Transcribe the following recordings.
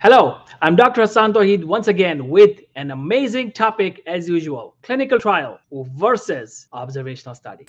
Hello, I'm Dr. Hassaan Tohid once again with an amazing topic as usual clinical trial versus observational study.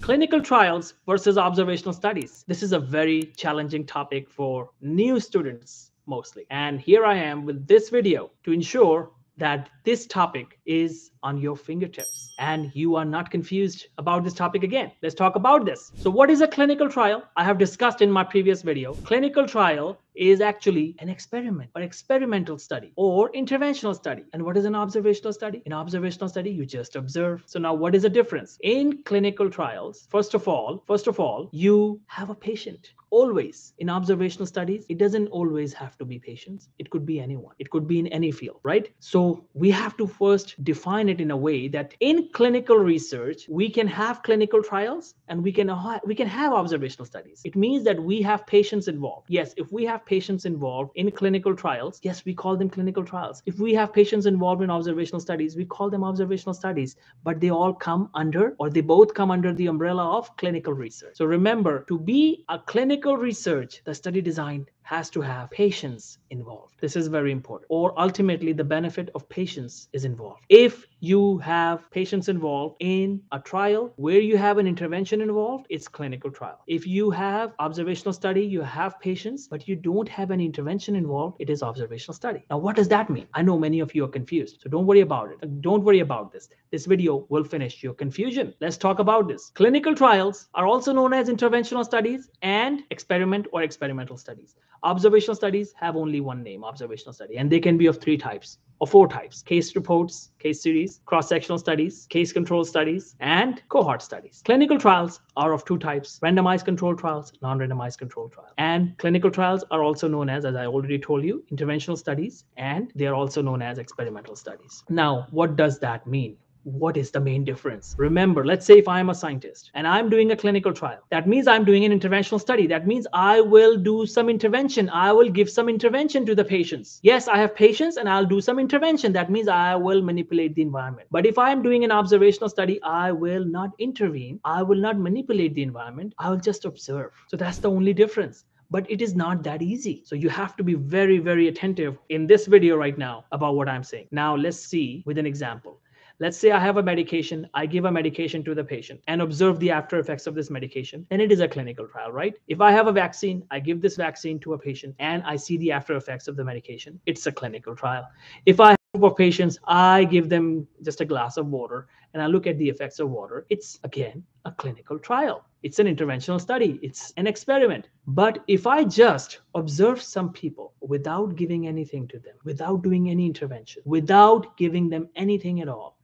Clinical trials versus observational studies. This is a very challenging topic for new students mostly. And here I am with this video to ensure that this topic is on your fingertips and you are not confused about this topic again. Let's talk about this. So what is a clinical trial? I have discussed in my previous video. Clinical trial is actually an experiment or experimental study or interventional study. And what is an observational study? In observational study, you just observe. So now what is the difference? In clinical trials, first of all, first of all, you have a patient always in observational studies it doesn't always have to be patients it could be anyone it could be in any field right so we have to first define it in a way that in clinical research we can have clinical trials and we can we can have observational studies. It means that we have patients involved. Yes if we have patients involved in clinical trials yes we call them clinical trials. If we have patients involved in observational studies we call them observational studies but they all come under or they both come under the umbrella of clinical research. So remember to be a clinical research the study design has to have patients involved. This is very important. Or ultimately, the benefit of patients is involved. If you have patients involved in a trial where you have an intervention involved, it's clinical trial. If you have observational study, you have patients, but you don't have any intervention involved, it is observational study. Now, what does that mean? I know many of you are confused. So don't worry about it. Don't worry about this. This video will finish your confusion. Let's talk about this. Clinical trials are also known as interventional studies and experiment or experimental studies. Observational studies have only one name, observational study, and they can be of three types or four types case reports, case series, cross sectional studies, case control studies, and cohort studies. Clinical trials are of two types randomized control trials, non randomized control trials. And clinical trials are also known as, as I already told you, interventional studies, and they are also known as experimental studies. Now, what does that mean? What is the main difference? Remember, let's say if I'm a scientist and I'm doing a clinical trial, that means I'm doing an interventional study. That means I will do some intervention. I will give some intervention to the patients. Yes, I have patients and I'll do some intervention. That means I will manipulate the environment. But if I'm doing an observational study, I will not intervene. I will not manipulate the environment. I will just observe. So that's the only difference but it is not that easy. So you have to be very, very attentive in this video right now about what I'm saying. Now let's see with an example. Let's say I have a medication, I give a medication to the patient and observe the after effects of this medication, then it is a clinical trial, right? If I have a vaccine, I give this vaccine to a patient and I see the after effects of the medication, it's a clinical trial. If I group of patients, I give them just a glass of water and I look at the effects of water. It's again a clinical trial. It's an interventional study. It's an experiment. But if I just observe some people without giving anything to them, without doing any intervention, without giving them anything at all,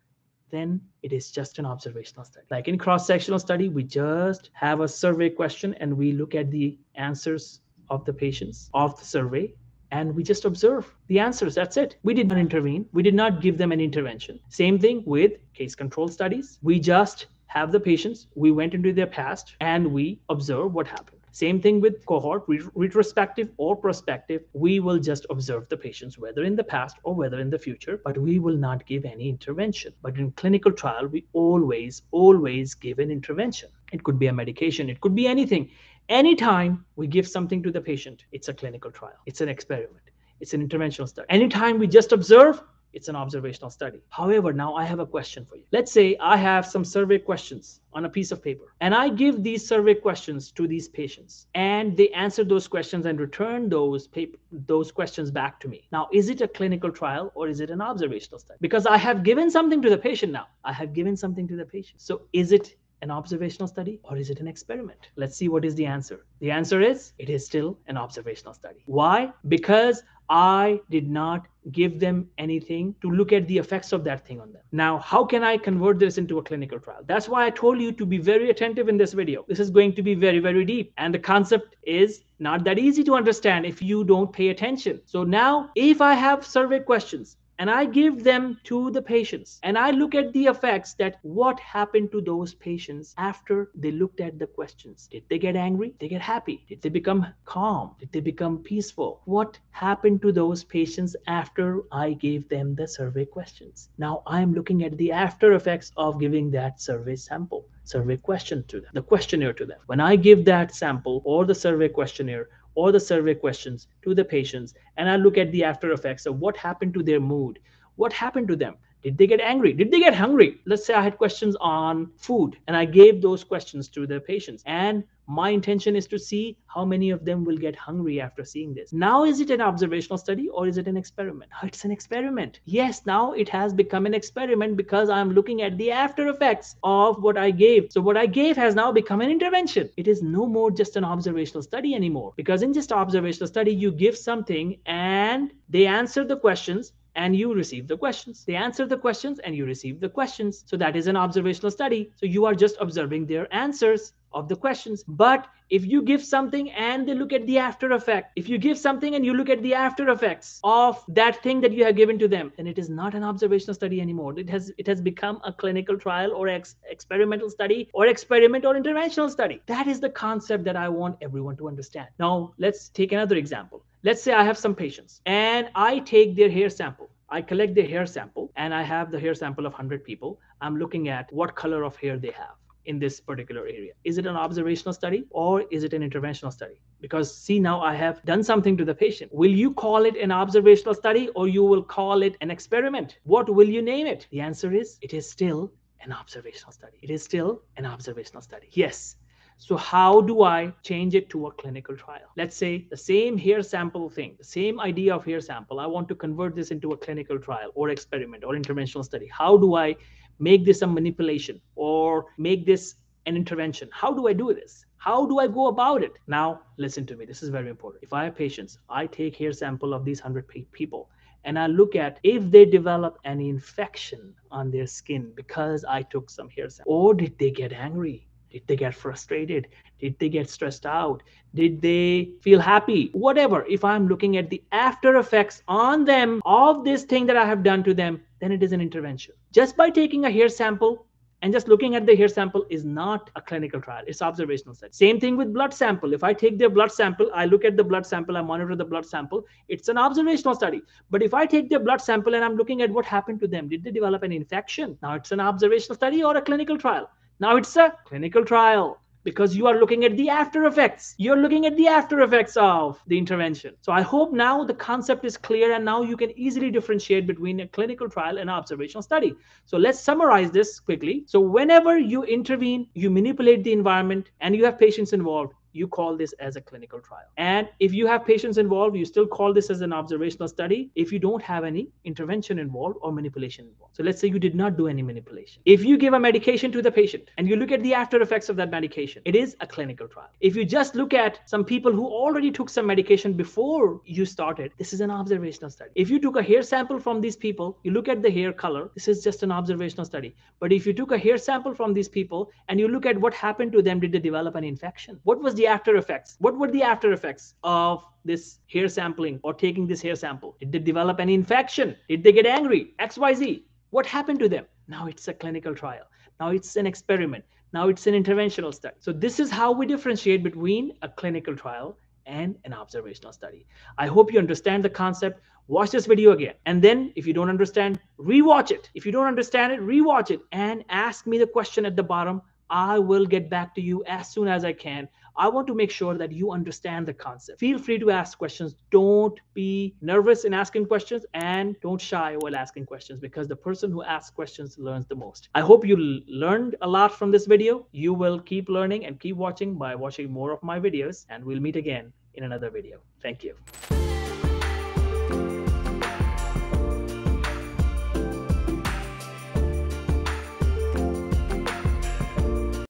then it is just an observational study. Like in cross-sectional study, we just have a survey question and we look at the answers of the patients of the survey and we just observe the answers. That's it. We did not intervene. We did not give them an intervention. Same thing with case control studies. We just have the patients, we went into their past and we observe what happened. Same thing with cohort, retrospective or prospective. We will just observe the patients, whether in the past or whether in the future, but we will not give any intervention. But in clinical trial, we always, always give an intervention. It could be a medication, it could be anything. Anytime we give something to the patient, it's a clinical trial, it's an experiment, it's an interventional study. Anytime we just observe, it's an observational study. However, now I have a question for you. Let's say I have some survey questions on a piece of paper and I give these survey questions to these patients and they answer those questions and return those paper, those questions back to me. Now, is it a clinical trial or is it an observational study? Because I have given something to the patient now. I have given something to the patient. So is it an observational study or is it an experiment? Let's see what is the answer. The answer is it is still an observational study. Why? Because I did not give them anything to look at the effects of that thing on them. Now, how can I convert this into a clinical trial? That's why I told you to be very attentive in this video. This is going to be very, very deep. And the concept is not that easy to understand if you don't pay attention. So now, if I have survey questions, and I give them to the patients and I look at the effects that what happened to those patients after they looked at the questions. Did they get angry? Did they get happy? Did they become calm? Did they become peaceful? What happened to those patients after I gave them the survey questions? Now I'm looking at the after effects of giving that survey sample survey question to them, the questionnaire to them. When I give that sample or the survey questionnaire or the survey questions to the patients and I look at the after effects of what happened to their mood, what happened to them, did they get angry? Did they get hungry? Let's say I had questions on food and I gave those questions to the patients. And my intention is to see how many of them will get hungry after seeing this. Now, is it an observational study or is it an experiment? It's an experiment. Yes, now it has become an experiment because I'm looking at the after effects of what I gave. So, what I gave has now become an intervention. It is no more just an observational study anymore because in just observational study, you give something and they answer the questions and you receive the questions. They answer the questions and you receive the questions. So that is an observational study. So you are just observing their answers of the questions. But if you give something and they look at the after effect, if you give something and you look at the after effects of that thing that you have given to them, then it is not an observational study anymore. It has it has become a clinical trial or ex- experimental study or experiment or interventional study. That is the concept that I want everyone to understand. Now let's take another example. Let's say I have some patients and I take their hair sample. I collect their hair sample and I have the hair sample of 100 people. I'm looking at what color of hair they have in this particular area. Is it an observational study or is it an interventional study? Because see now I have done something to the patient. Will you call it an observational study or you will call it an experiment? What will you name it? The answer is it is still an observational study. It is still an observational study. Yes, so how do I change it to a clinical trial? Let's say the same hair sample thing, the same idea of hair sample. I want to convert this into a clinical trial or experiment or interventional study. How do I make this a manipulation or make this an intervention? How do I do this? How do I go about it? Now, listen to me. This is very important. If I have patients, I take hair sample of these 100 people and I look at if they develop an infection on their skin because I took some hair sample or did they get angry? Did they get frustrated? Did they get stressed out? Did they feel happy? Whatever. If I'm looking at the after effects on them of this thing that I have done to them, then it is an intervention. Just by taking a hair sample and just looking at the hair sample is not a clinical trial it's observational study same thing with blood sample if i take their blood sample i look at the blood sample i monitor the blood sample it's an observational study but if i take their blood sample and i'm looking at what happened to them did they develop an infection now it's an observational study or a clinical trial now it's a clinical trial because you are looking at the after effects. You're looking at the after effects of the intervention. So I hope now the concept is clear and now you can easily differentiate between a clinical trial and an observational study. So let's summarize this quickly. So whenever you intervene, you manipulate the environment and you have patients involved, you call this as a clinical trial. And if you have patients involved, you still call this as an observational study if you don't have any intervention involved or manipulation involved. So let's say you did not do any manipulation. If you give a medication to the patient and you look at the after effects of that medication, it is a clinical trial. If you just look at some people who already took some medication before you started, this is an observational study. If you took a hair sample from these people, you look at the hair color, this is just an observational study. But if you took a hair sample from these people and you look at what happened to them, did they develop an infection? What was the after effects? What were the after effects of this hair sampling or taking this hair sample? Did they develop an infection? Did they get angry? XYZ. What happened to them? Now it's a clinical trial. Now it's an experiment. Now it's an interventional study. So this is how we differentiate between a clinical trial and an observational study. I hope you understand the concept. Watch this video again. And then if you don't understand, rewatch it. If you don't understand it, rewatch it and ask me the question at the bottom. I will get back to you as soon as I can. I want to make sure that you understand the concept. Feel free to ask questions. Don't be nervous in asking questions and don't shy while asking questions because the person who asks questions learns the most. I hope you learned a lot from this video. You will keep learning and keep watching by watching more of my videos and we'll meet again in another video. Thank you.